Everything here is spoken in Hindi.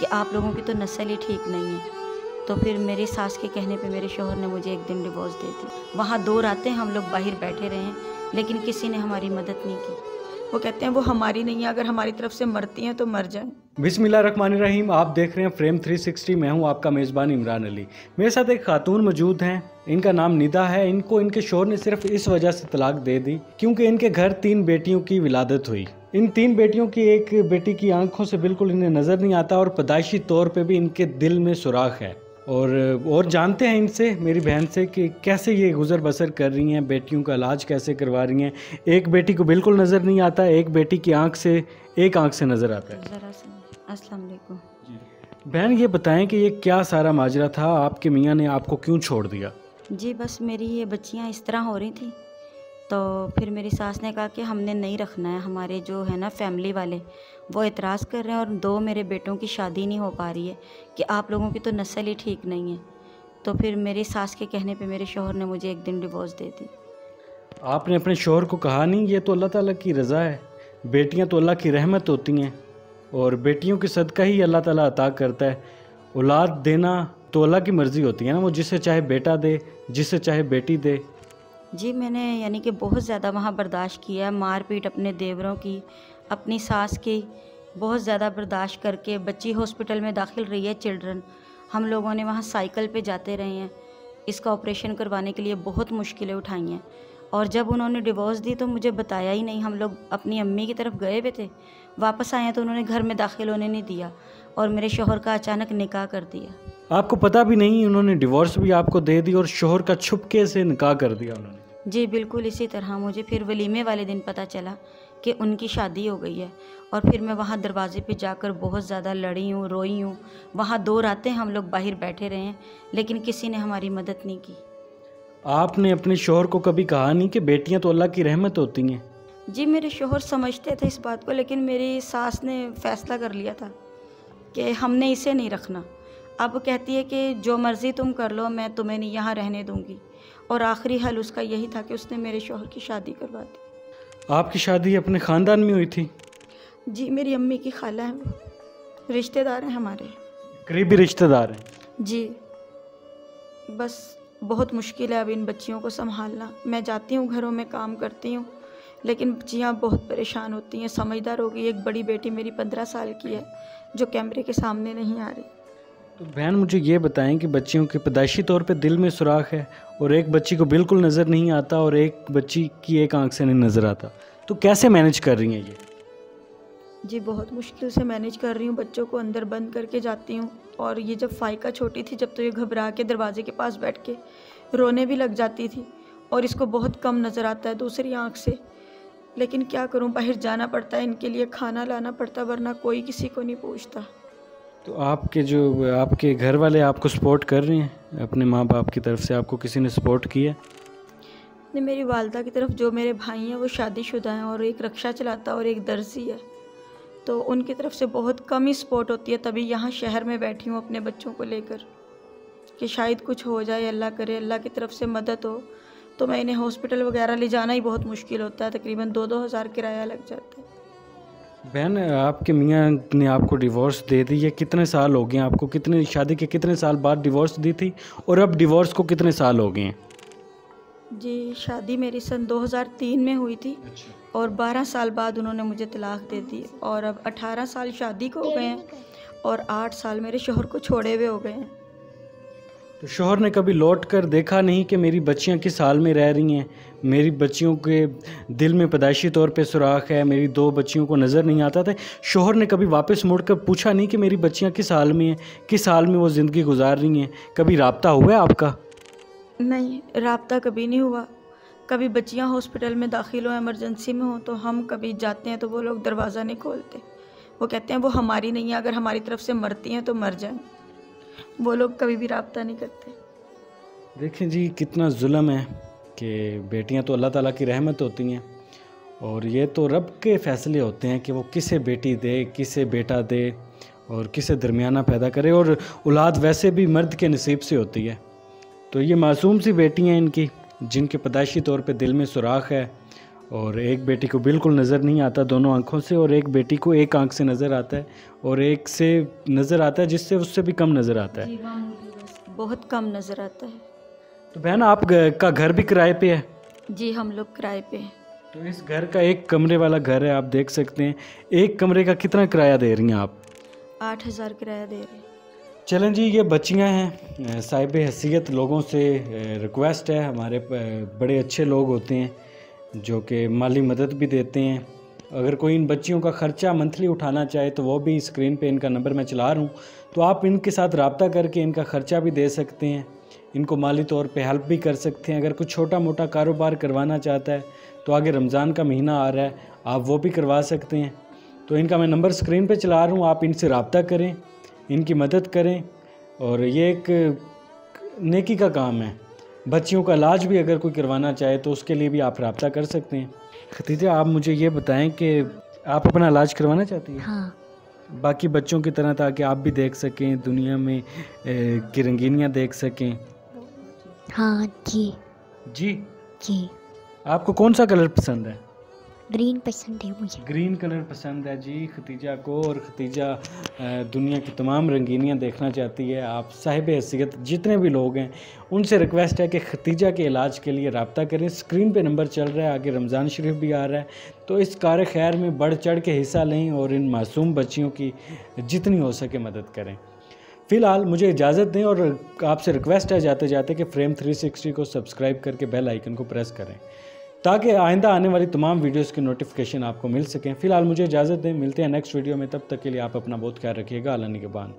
कि आप लोगों की तो नस्ल ही ठीक नहीं है। तो फिर मेरी सास के कहने पे मेरे शोहर ने मुझे एक दिन डिवोर्स दे दिया। वहाँ दो रातें हम लोग बाहर बैठे रहे, लेकिन किसी ने हमारी मदद नहीं की। वो कहते हैं, वो हमारी नहीं है, अगर हमारी तरफ़ से मरती हैं तो मर जाएँ। बिस्मिल्लाहिर्रहमानिर्रहीम आप देख रहे हैं फ्रेम 360 मैं हूँ आपका मेज़बान इमरान अली। मेरे साथ एक खातून मौजूद हैं, इनका नाम निदा है, इनको, इनके शोर ने सिर्फ़ इस वजह से तलाक दे दी क्योंकि इनके घर तीन बेटियों की विलादत हुई। इन तीन बेटियों की एक बेटी की आँखों से बिल्कुल इन्हें नज़र नहीं आता और पैदाइशी तौर पर भी इनके दिल में सुराख है। और और जानते हैं इनसे मेरी बहन से कि कैसे ये गुज़र बसर कर रही हैं बेटियों का इलाज कैसे करवा रही हैं। एक बेटी को बिल्कुल नज़र नहीं आता एक बेटी की आँख से एक आँख से नज़र आता है। अस्सलाम वालेकुम। बहन ये बताएँ कि ये क्या सारा माजरा था आपके मियाँ ने आपको क्यों छोड़ दिया? जी बस मेरी ये बच्चियाँ इस तरह हो रही थी। तो फिर मेरी सास ने कहा कि हमने नहीं रखना है, हमारे जो है ना फैमिली वाले, वो एतराज़ कर रहे हैं और दो मेरे बेटों की शादी नहीं हो पा रही है कि आप लोगों की तो नस्ल ही ठीक नहीं है। तो फिर मेरी सास के कहने पे मेरे शोहर ने मुझे एक दिन डिवोर्स दे दी। आपने अपने शोहर को कहा नहीं, ये तो अल्लाह ताला की रज़ा है। बेटियाँ तो अल्लाह की रहमत होती हैं और बेटियों की सदका ही अल्लाह ताला अता करता है। औलाद देना तो अल्लाह की मर्ज़ी होती है ना, वो जिसे चाहे बेटा दे, जिसे चाहे बेटी दे। जी, मैंने यानी कि बहुत ज़्यादा वहाँ बर्दाश्त किया मारपीट अपने देवरों की, अपनी सास की, बहुत ज़्यादा बर्दाश्त करके बच्ची हॉस्पिटल में दाखिल रही है चिल्ड्रन। हम लोगों ने वहाँ साइकिल पे जाते रहे हैं। इसका ऑपरेशन करवाने के लिए बहुत मुश्किलें उठाई हैं। और जब उन्होंने डिवोर्स दी तो मुझे बताया ही नहीं, हम लोग अपनी अम्मी की तरफ़ गए हुए थे। वापस आए तो उन्होंने घर में दाखिल होने नहीं दिया और मेरे शोहर का अचानक निकाह कर दिया। आपको पता भी नहीं उन्होंने डिवोर्स भी आपको दे दी और शोहर का छुपके से निकाह कर दिया उन्होंने। जी बिल्कुल इसी तरह मुझे फिर वलीमे वाले दिन पता चला कि उनकी शादी हो गई है और फिर मैं वहाँ दरवाज़े पे जाकर बहुत ज़्यादा लड़ी हूँ रोई हूँ। वहाँ दो रातें हम लोग बाहर बैठे रहे हैं लेकिन किसी ने हमारी मदद नहीं की। आपने अपने शोहर को कभी कहा नहीं कि बेटियाँ तो अल्लाह की रहमत होती हैं? जी मेरे शोहर समझते थे इस बात को लेकिन मेरी सास ने फ़ैसला कर लिया था कि हमने इसे नहीं रखना। अब कहती है कि जो मर्ज़ी तुम कर लो मैं तुम्हें नहीं यहाँ रहने दूँगी। और आखिरी हल उसका यही था कि उसने मेरे शोहर की शादी करवा दी। आपकी शादी अपने ख़ानदान में हुई थी? जी मेरी अम्मी की खाला है वो। रिश्तेदार हैं हमारे। करीबी रिश्तेदार हैं। जी। बस बहुत मुश्किल है अब इन बच्चियों को संभालना। मैं जाती हूँ घरों में काम करती हूँ लेकिन बच्चियाँ बहुत परेशान होती हैं। समझदार हो गई एक बड़ी बेटी मेरी पंद्रह साल की है जो कैमरे के सामने नहीं आ रही। तो बहन मुझे ये बताएँ कि बच्चियों के पैदाइशी तौर पे दिल में सुराख है और एक बच्ची को बिल्कुल नज़र नहीं आता और एक बच्ची की एक आँख से नहीं नज़र आता। तो कैसे मैनेज कर रही हैं ये? जी, बहुत मुश्किल से मैनेज कर रही हूँ। बच्चों को अंदर बंद करके जाती हूँ और ये जब फ़ाइका छोटी थी, जब तो ये घबरा के दरवाजे के पास बैठ के रोने भी लग जाती थी और इसको बहुत कम नज़र आता है दूसरी आँख से। लेकिन क्या करूँ? बाहर जाना पड़ता है, इनके लिए खाना लाना पड़ता, वरना कोई किसी को नहीं पूछता। तो आपके जो, आपके घर वाले आपको सपोर्ट कर रहे हैं? अपने माँ बाप की तरफ़ से आपको किसी ने सपोर्ट किया? नहीं, मेरी वालदा की तरफ़ जो मेरे भाई हैं, वो शादीशुदा हैं और एक रक्षा चलाता है और एक दर्जी है। तो उनकी तरफ़ से बहुत कम ही सपोर्ट होती है, तभी यहाँ शहर में बैठी हूँ अपने बच्चों को लेकर। कि शायद कुछ हो जाए, अल्लाह करे, अल्लाह की तरफ़ से मदद हो तो मैं इन्हें हॉस्पिटल वगैरह ले जाना ही बहुत मुश्किल होता है, तकरीबन दो दो हज़ार किराया लग जाता है। बहन आपके मियाँ ने आपको डिवोर्स दे दी ये कितने साल हो गए आपको? कितने शादी के कितने साल बाद डिवोर्स दी थी? और अब डिवोर्स को कितने साल हो गए हैं? जी शादी मेरी सन 2003 में हुई थी अच्छा। और 12 साल बाद उन्होंने मुझे तलाक दे दी और अब 18 साल शादी को हो गए हैं और 8 साल मेरे शोहर को छोड़े हुए हो गए हैं। तो शोहर ने कभी लौट कर देखा नहीं कि मेरी बच्चियाँ किस हाल में रह रही हैं। मेरी बच्चियों के दिल में पैदाइशी तौर पे सुराख है, मेरी दो बच्चियों को नज़र नहीं आता था। शोहर ने कभी वापस मुड़कर पूछा नहीं कि मेरी बच्चियाँ किस हाल में हैं, किस हाल में वो ज़िंदगी गुजार रही हैं। कभी रबता हुआ है आपका? नहीं, रबता कभी नहीं हुआ। कभी बच्चियाँ हॉस्पिटल में दाखिल हो एमरजेंसी में हों तो हम कभी जाते हैं तो वो लोग दरवाज़ा नहीं खोलते। वो कहते हैं, वो हमारी नहीं है, अगर हमारी तरफ़ से मरती हैं तो मर जाएँ। वो लोग कभी भी रबता नहीं करते। देखें जी, कितना जुल्म है कि बेटियाँ तो अल्लाह ताला की रहमत होती हैं और ये तो रब के फ़ैसले होते हैं कि वो किसे बेटी दे, किसे बेटा दे और किसे दरमियाना पैदा करे और औलाद वैसे भी मर्द के नसीब से होती है। तो ये मासूम सी बेटी हैं इनकी, जिनके पैदाइशी तौर पे दिल में सुराख है और एक बेटी को बिल्कुल नज़र नहीं आता दोनों आँखों से और एक बेटी को एक आँख से नज़र आता है और एक से नज़र आता है जिससे उससे भी कम नज़र आता है। बहुत कम नज़र आता है। तो बहन आप का घर भी किराए पे है? जी हम लोग किराए पे हैं। तो इस घर का एक कमरे वाला घर है आप देख सकते हैं। एक कमरे का कितना किराया दे रही हैं आप? आठ हज़ार किराया दे रहे हैं। चलें जी ये बच्चियाँ हैं। साहिब हैसियत लोगों से रिक्वेस्ट है। हमारे बड़े अच्छे लोग होते हैं। जो कि माली मदद भी देते हैं। अगर कोई इन बच्चियों का ख़र्चा मंथली उठाना चाहे तो वो भी स्क्रीन पे इनका नंबर मैं चला रहा हूँ। तो आप इनके साथ रबता करके इनका ख़र्चा भी दे सकते हैं। इनको माली तौर पे हेल्प भी कर सकते हैं। अगर कुछ छोटा मोटा कारोबार करवाना चाहता है तो आगे रमज़ान का महीना आ रहा है, आप वो भी करवा सकते हैं। तो इनका मैं नंबर स्क्रीन पर चला रहा हूँ। आप इनसे रबता करें, इनकी मदद करें और ये एक नेकी का काम है। बच्चियों का इलाज भी अगर कोई करवाना चाहे तो उसके लिए भी आप रबता कर सकते हैं। खतीजा आप मुझे ये बताएँ कि आप अपना इलाज करवाना चाहती हैं? हाँ। बाकी बच्चों की तरह ताकि आप भी देख सकें दुनिया में की रंगीनियाँ देख सकें। हाँ जी। जी? जी। आपको कौन सा कलर पसंद है? ग्रीन पसंद है मुझे। ग्रीन कलर पसंद है जी। खतीजा को और खतीजा दुनिया की तमाम रंगीनियाँ देखना चाहती है आप। साहिब हैसियत, जितने भी लोग हैं, उनसे रिक्वेस्ट है कि खतीजा के इलाज के लिए रबता करें। स्क्रीन पे नंबर चल रहा है, आगे रमज़ान शरीफ भी आ रहा है। तो इस कार खैर में बढ़ चढ़ के हिस्सा लें और इन मासूम बच्चियों की जितनी हो सके मदद करें। फ़िलहाल मुझे इजाज़त दें और आपसे रिक्वेस्ट है जाते जाते कि फ्रेम 360 को सब्सक्राइब करके बेल आइकन को प्रेस करें। ताकि आइंदा आने वाली तमाम वीडियोस की नोटिफिकेशन आपको मिल सकें। फ़िलहाल मुझे इजाज़त दें। मिलते हैं नेक्स्ट वीडियो में। तब तक के लिए आप अपना बहुत ख्याल रखिएगा। अलानी के निगहबान